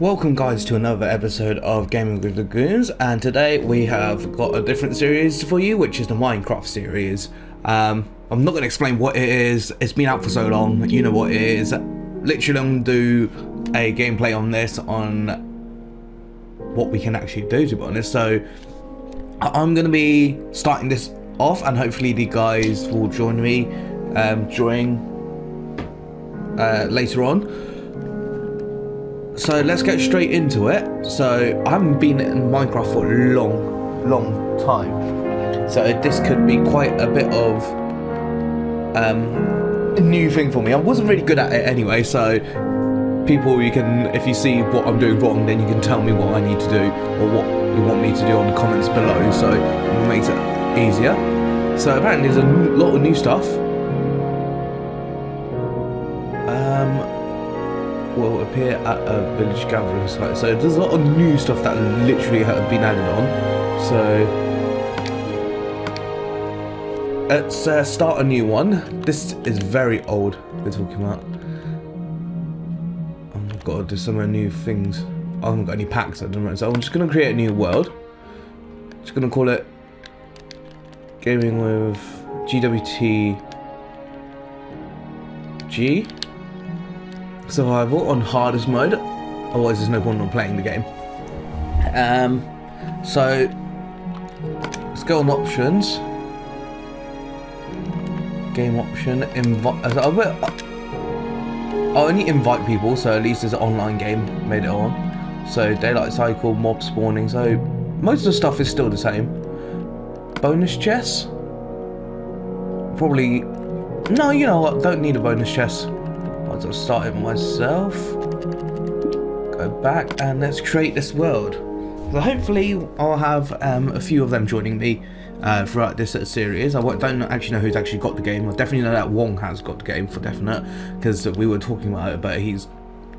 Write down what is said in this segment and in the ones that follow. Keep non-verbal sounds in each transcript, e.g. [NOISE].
Welcome guys to another episode of Gaming with the Goons and today we have got a different series for you which is the Minecraft series. Um, I'm not going to explain what it is, it's been out for so long, you know what it is. Literally I'm going to do a gameplay on this on what we can actually do to be honest. So I'm going to be starting this off and hopefully the guys will join me um, during uh, later on so let's get straight into it. So I haven't been in Minecraft for a long, long time. So this could be quite a bit of um, a new thing for me. I wasn't really good at it anyway, so people you can, if you see what I'm doing wrong, then you can tell me what I need to do or what you want me to do on the comments below. So it makes it easier. So apparently there's a lot of new stuff. Will appear at a village gathering site. So there's a lot of new stuff that literally have been added on. So let's uh, start a new one. This is very old. We're talking about. I've got to do some new things. I haven't got any packs I don't know. so I'm just going to create a new world. Just going to call it Gaming with GWT G survival on hardest mode, otherwise there's no point in playing the game. Um, so let's go on options. Game option, invite. I'll only invite people, so at least there's an online game made it on. So daylight cycle, mob spawning. So most of the stuff is still the same. Bonus chest. Probably. No, you know what? Don't need a bonus chest. I'll start it myself. Go back and let's create this world. So hopefully I'll have um, a few of them joining me uh, throughout this series. I don't actually know who's actually got the game. I definitely know that Wong has got the game for definite because we were talking about it, but he's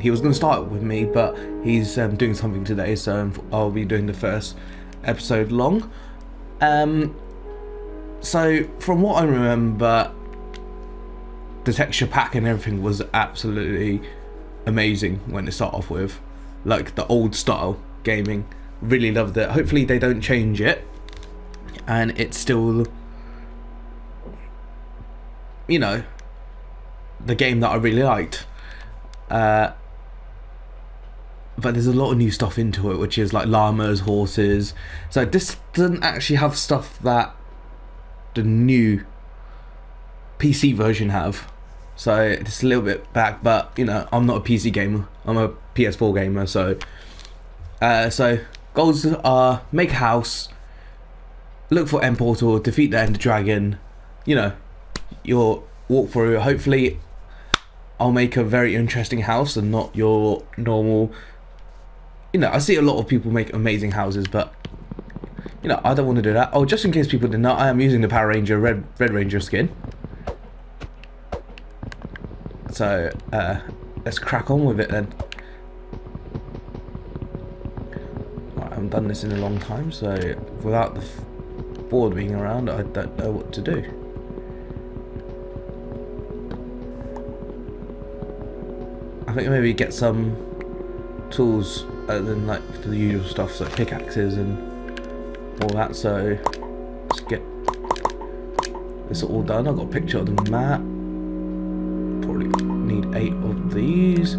he was going to start with me, but he's um, doing something today, so I'll be doing the first episode long. Um, so from what I remember, the texture pack and everything was absolutely amazing when it started off with. Like the old style gaming. Really loved it. Hopefully they don't change it. And it's still you know the game that I really liked. Uh, but there's a lot of new stuff into it which is like llamas horses. So this doesn't actually have stuff that the new PC version have. So it's a little bit back, but you know, I'm not a PC gamer. I'm a PS4 gamer, so uh, so goals are make a house, look for end portal, defeat the end dragon, you know, your walkthrough. Hopefully I'll make a very interesting house and not your normal you know, I see a lot of people make amazing houses, but you know, I don't want to do that. Oh, just in case people didn't I am using the Power Ranger Red Red Ranger skin. So uh, let's crack on with it then. I haven't done this in a long time, so without the board being around, I don't know what to do. I think maybe get some tools other than like the usual stuff, so pickaxes and all that. So let's get this all done. I've got a picture of the map need eight of these.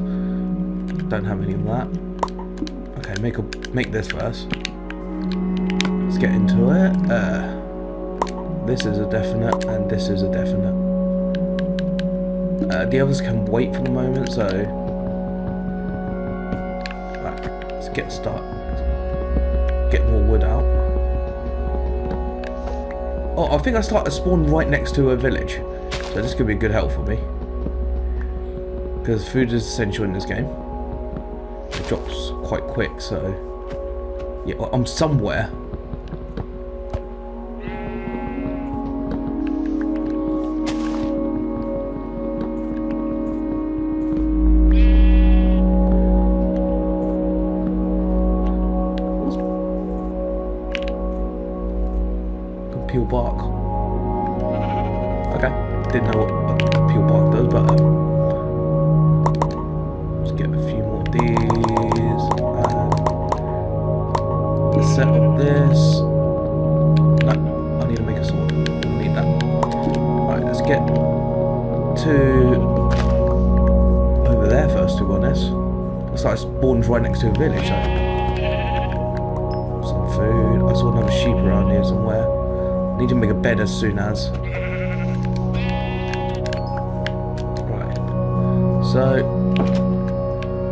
Don't have any of that. Okay, make a make this first. Let's get into it. Uh, this is a definite, and this is a definite. Uh, the others can wait for the moment, so right, let's get started. Get more wood out. Oh, I think I start started spawn right next to a village, so this could be a good help for me. Because food is essential in this game. It drops quite quick, so... Yeah, I'm somewhere. Peel bark. Okay, didn't know what peel bark does, but... Um, right next to a village. So. Some food. I saw another sheep around here somewhere. Need to make a bed as soon as. Right. So.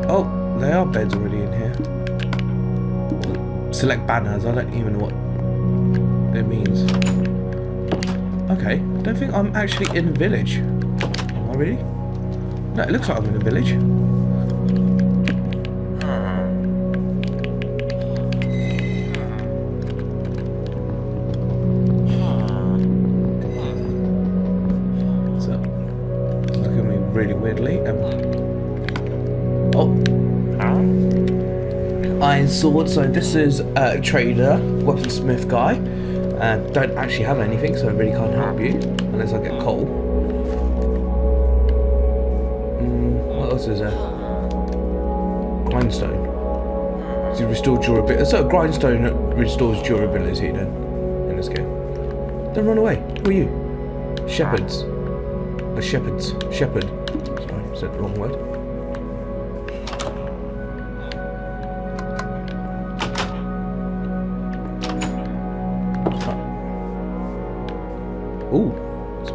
Oh, there are beds already in here. Select banners. I don't even know what it means. Okay. Don't think I'm actually in a village. Am I really? No, it looks like I'm in a village. Sword. So this is a trader, weaponsmith guy. Uh, don't actually have anything, so I really can't help you unless I get coal. Mm, what else is there? Grindstone. To restore durability. So grindstone restores durability then in this game. Don't run away. Who are you? Shepherds. The shepherds. Shepherd. Sorry, said the wrong word.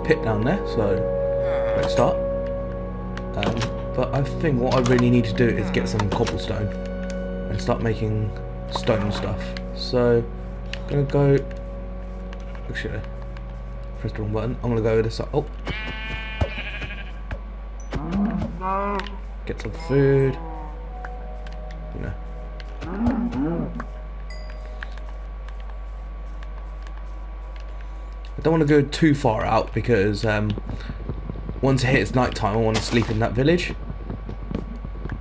Pit down there, so let's start. Um, but I think what I really need to do is get some cobblestone and start making stone stuff. So, I'm gonna go. Actually, press the wrong button. I'm gonna go this side. Oh, get some food. You know. Don't want to go too far out because um, once it hits night time, I want to sleep in that village.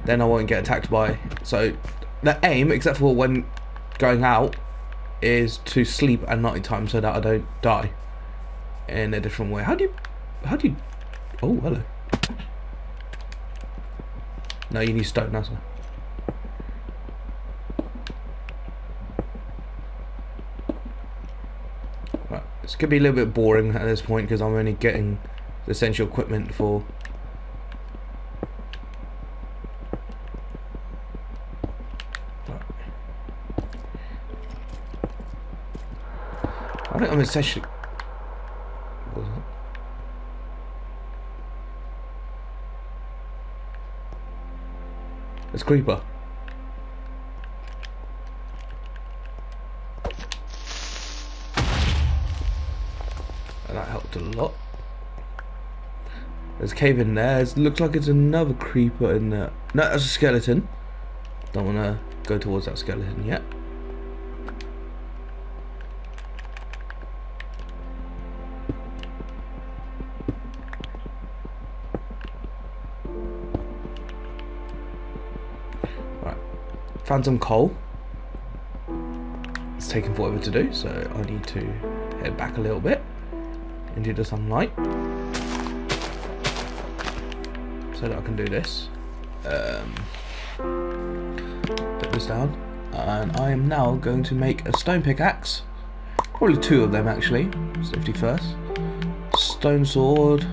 Then I won't get attacked by. So the aim, except for when going out, is to sleep at night time so that I don't die in a different way. How do you? How do you? Oh, hello. No, you need stone. That's this could be a little bit boring at this point because I'm only getting the essential equipment for. I think I'm essentially. It's creeper. And that helped a lot. There's a cave in there. It looks like it's another creeper in there. No, that's a skeleton. Don't want to go towards that skeleton yet. Right. Found some coal. It's taken forever to do, so I need to head back a little bit into the sunlight so that I can do this. Um, put this down, and I am now going to make a stone pickaxe. Probably two of them actually. Safety first. Stone sword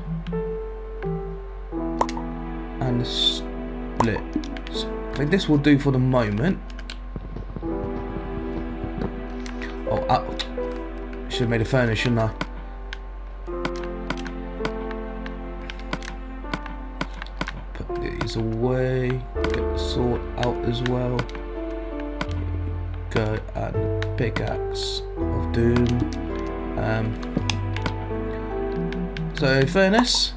and split. I think this will do for the moment. Oh, uh, should have made a furnace, shouldn't I? Away. Get the sword out as well. Go and pickaxe of doom. Um, so furnace.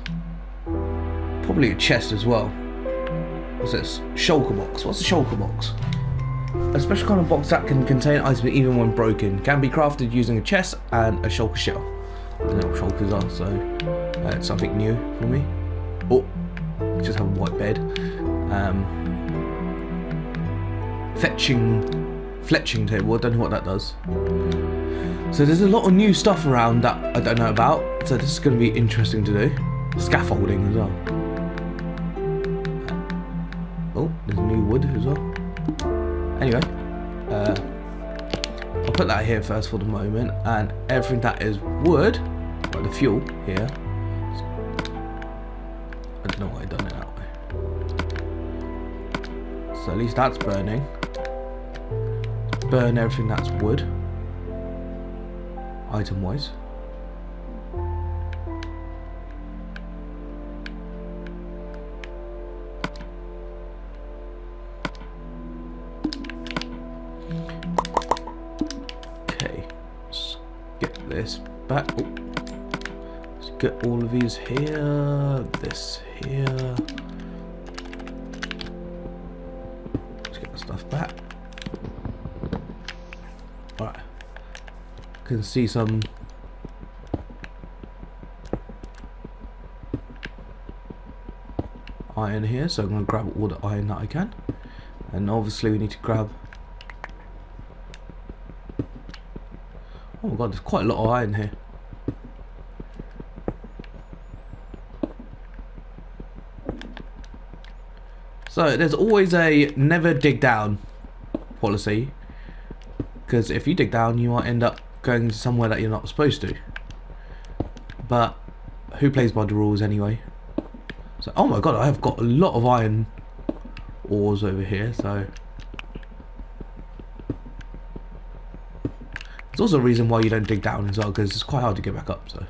Probably a chest as well. What's this? Shulker box. What's a shulker box? A special kind of box that can contain items even when broken. Can be crafted using a chest and a shulker shell. I don't know what shulkers are, so uh, it's something new for me. Oh, just have a white bed. Um, fetching, fletching table. I don't know what that does. So there's a lot of new stuff around that I don't know about. So this is going to be interesting to do. Scaffolding as well. Oh, there's new wood as well. Anyway, uh, I'll put that here first for the moment, and everything that is wood, like the fuel here. At least that's burning. Burn everything that's wood, item wise. Okay, let's get this back. Oh. Let's get all of these here. This here. Can see some iron here, so I'm going to grab all the iron that I can. And obviously we need to grab Oh my god, there's quite a lot of iron here. So there's always a never dig down policy. Because if you dig down, you might end up going somewhere that you're not supposed to. But who plays by the rules anyway? So, oh my god, I have got a lot of iron ores over here, so There's also a reason why you don't dig down as well, because it's quite hard to get back up, so.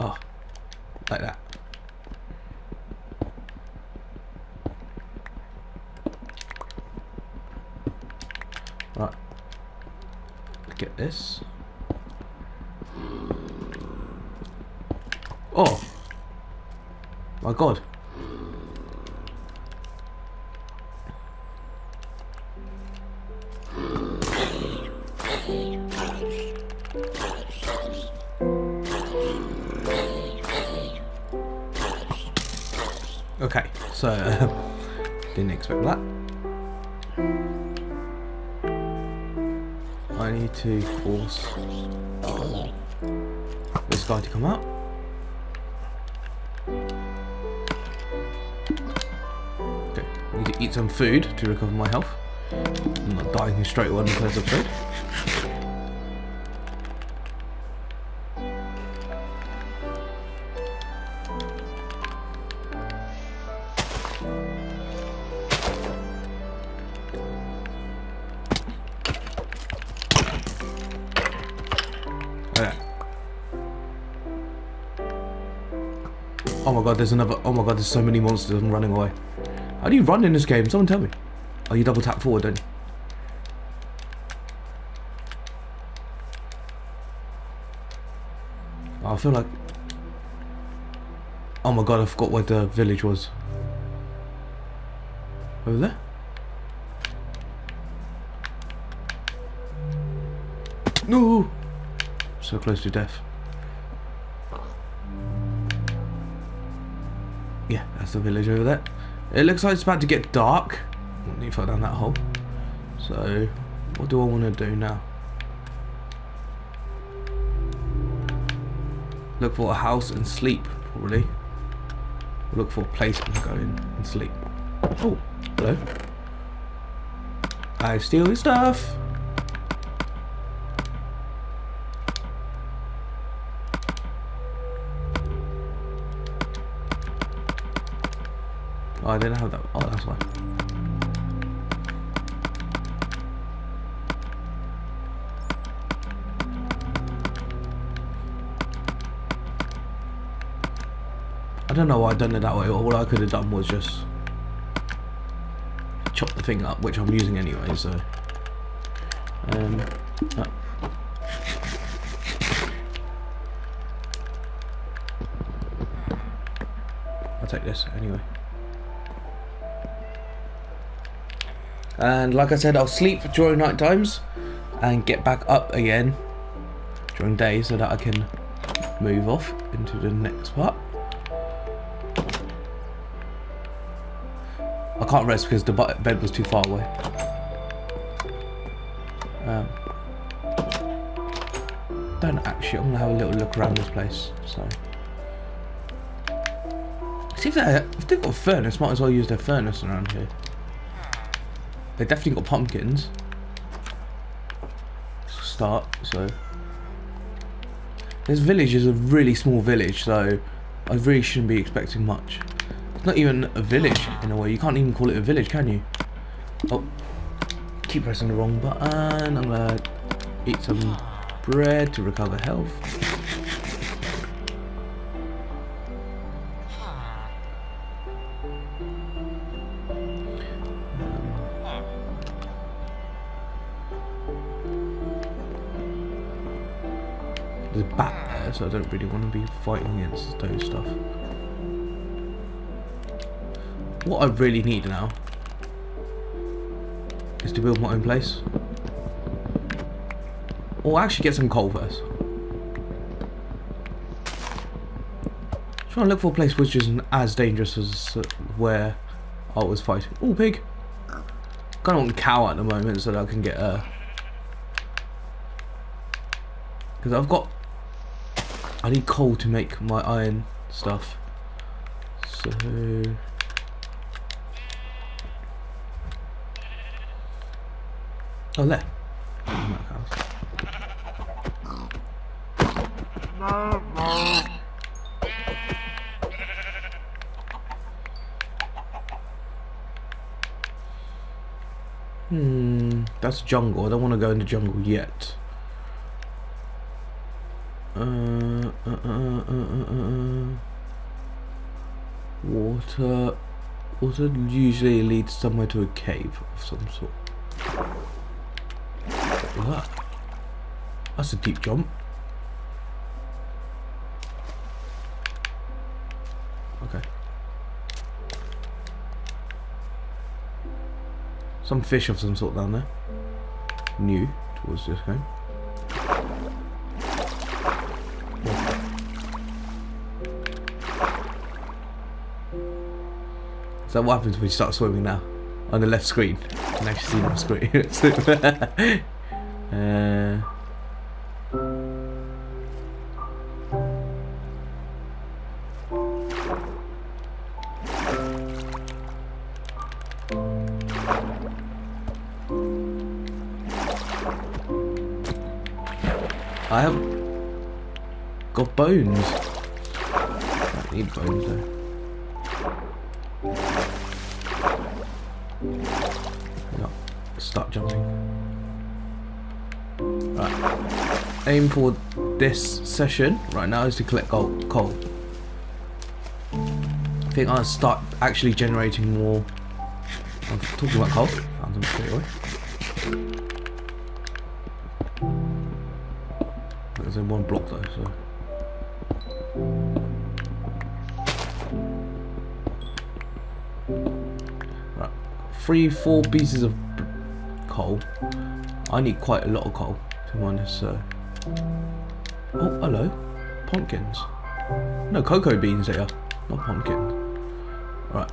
Oh, like that. Get this. Oh. My god. Okay, so [LAUGHS] didn't expect that. I need to force this guy to come out. Okay, I need to eat some food to recover my health. I'm not dying straight away because of food. Oh my god, there's another. Oh my god, there's so many monsters. I'm running away. How do you run in this game? Someone tell me. Oh, you double tap forward, don't? Oh, I feel like. Oh my god, I forgot where the village was. Over there? No! So close to death. Yeah, that's the village over there. It looks like it's about to get dark. I need to fall down that hole. So, what do I want to do now? Look for a house and sleep, probably. Look for a place to go in and sleep. Oh, hello. I steal your stuff. Oh, I didn't have that. Oh, that's why. I don't know why I done it that way. All I could have done was just chop the thing up, which I'm using anyway. So, um, oh. I'll take this anyway. And like I said I'll sleep during night times and get back up again during day so that I can move off into the next part. I can't rest because the bed was too far away. Um, don't actually I'm gonna have a little look around this place so. See if, they, if they've got a furnace might as well use their furnace around here They definitely got pumpkins. Start, so. This village is a really small village, so I really shouldn't be expecting much. It's not even a village, in a way. You can't even call it a village, can you? Oh. Keep pressing the wrong button. I'm gonna eat some bread to recover health. So I don't really want to be fighting against those stuff. What I really need now is to build my own place. Or actually get some coal first. Trying to look for a place which isn't as dangerous as uh, where I was fighting. Oh, pig! Kind of want cow at the moment so that I can get a... Because I've got... I need coal to make my iron stuff. So... Oh, there. Hmm, that's jungle. I don't want to go into jungle yet. Uh, uh, uh, uh, uh, uh. Water. Water usually leads somewhere to a cave of some sort. That's a deep jump. Okay. Some fish of some sort down there. New towards this home. So what happens when you start swimming now? On the left screen. You can actually see my screen. [LAUGHS] uh, Right. Aim for this session right now is to collect gold, coal. I think I'll start actually generating more. I'm talking about coal. Found them straight away. There's in one block though, so. Right, three, four pieces of coal. I need quite a lot of coal mine this. So. Uh, oh, hello, pumpkins. No cocoa beans here, not pumpkins. Right.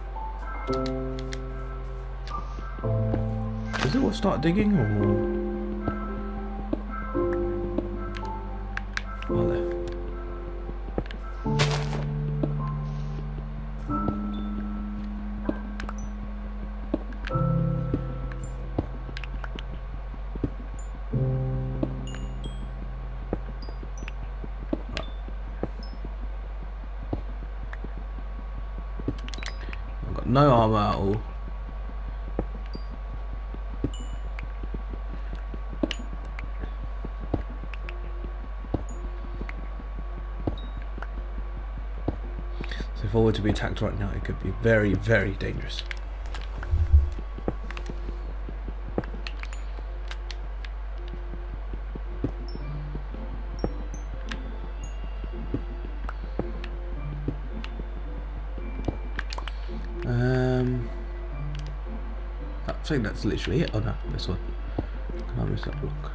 Is it what start digging or? No armor at all. So if I were to be attacked right now, it could be very, very dangerous. Um, I think that's literally it. Oh no, this one. Can I miss that block?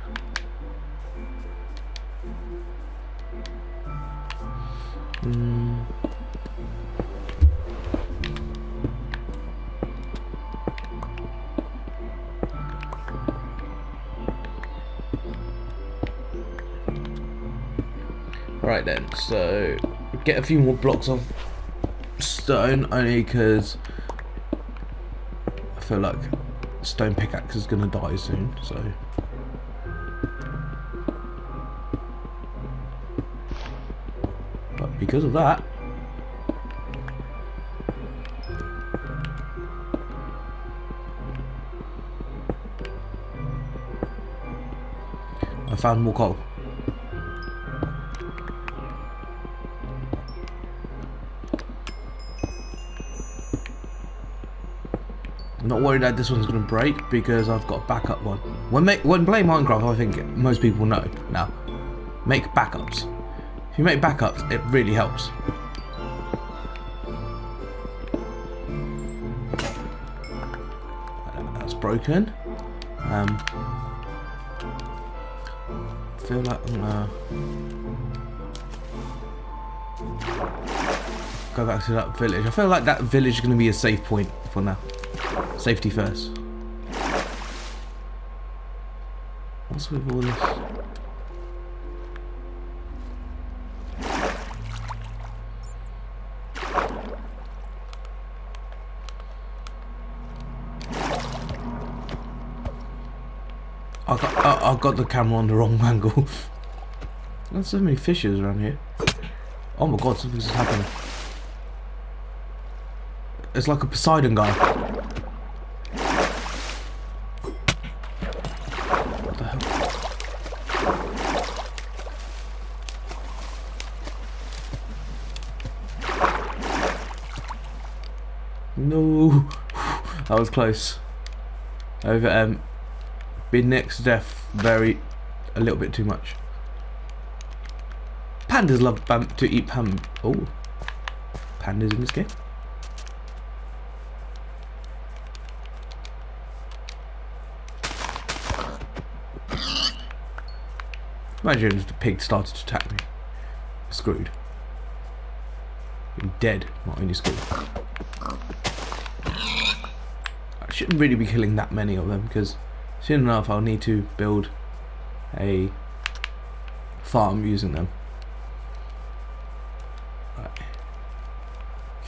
Right then, so get a few more blocks of stone only because feel like stone pickaxe is going to die soon, so... But because of that... I found more coal. Worried that this one's going to break because I've got a backup one. When, make, when playing Minecraft, I think most people know now. Make backups. If you make backups, it really helps. That's broken. Um, feel like I'm gonna go back to that village. I feel like that village is going to be a safe point for now. Safety first. What's with all this? I got, I, I got the camera on the wrong [LAUGHS] angle. There's so many fishes around here. Oh my god, something's happening. It's like a Poseidon guy. Was close. Over um, been next to death very, a little bit too much. Pandas love to eat pam. Oh, pandas in this game. Imagine if the pig started to attack me. Screwed. I'm dead, not only screwed. Shouldn't really be killing that many of them because soon enough I'll need to build a farm using them. Right.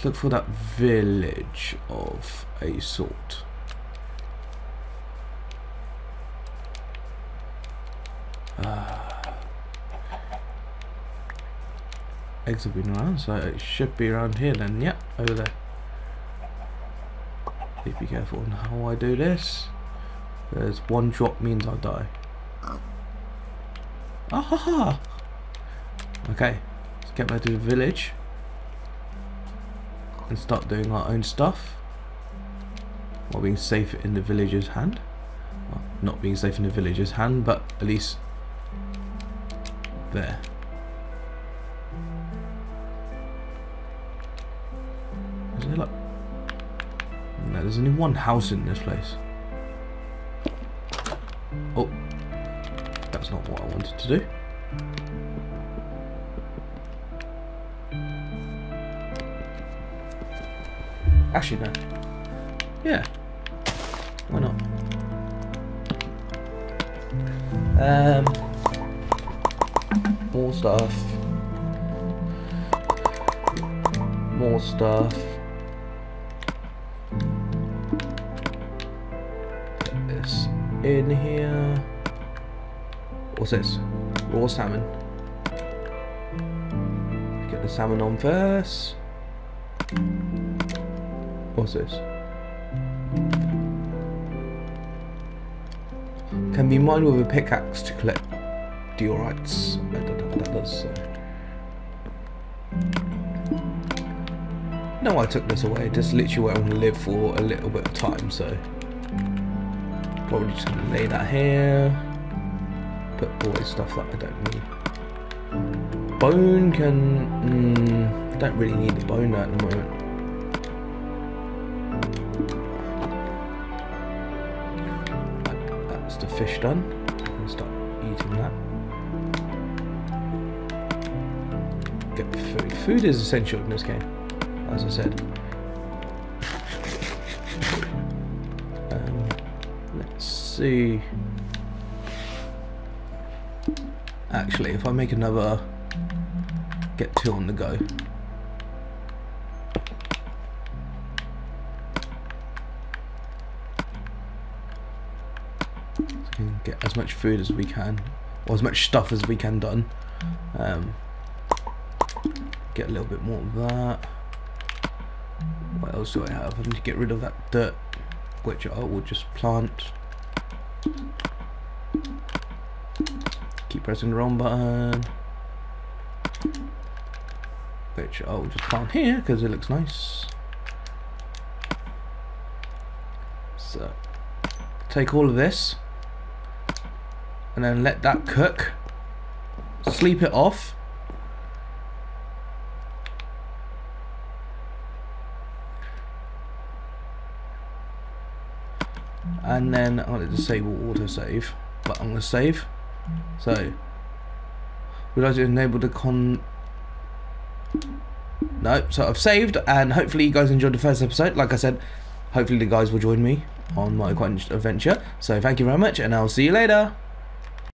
Look for that village of a sort. eggs have been around, so it should be around here then. Yep, over there. Be careful on how I do this. There's one drop means I die. Ah ha ha! Okay, let's get back to the village and start doing our own stuff while being safe in the villager's hand. Well, not being safe in the villager's hand, but at least there. Is there like... No, there's only one house in this place. Oh. That's not what I wanted to do. Actually, no. Yeah. Why not? Um, more stuff. More stuff. In here. What's this? Raw salmon. Get the salmon on first. What's this? Can be mined with a pickaxe to collect diorites. I don't know what that does. So. No, I took this away. Just literally where I'm gonna live for a little bit of time. So probably just gonna lay that here. Put all this stuff that I don't need. Bone can. Mm, don't really need the bone at the moment. That's the fish done. I'll start eating that. Get the food. Food is essential in this game, as I said. See. Actually, if I make another, get two on the go. get as much food as we can, or as much stuff as we can done. Um, get a little bit more of that. What else do I have? I need to get rid of that dirt, which I will just plant. Keep pressing the wrong button. Which I will just plant here because it looks nice. So, take all of this and then let that cook. Sleep it off. And then I'm going to disable autosave but I'm going to save. So would like to enable the con? No so I've saved and hopefully you guys enjoyed the first episode. Like I said hopefully the guys will join me on my adventure. So thank you very much and I'll see you later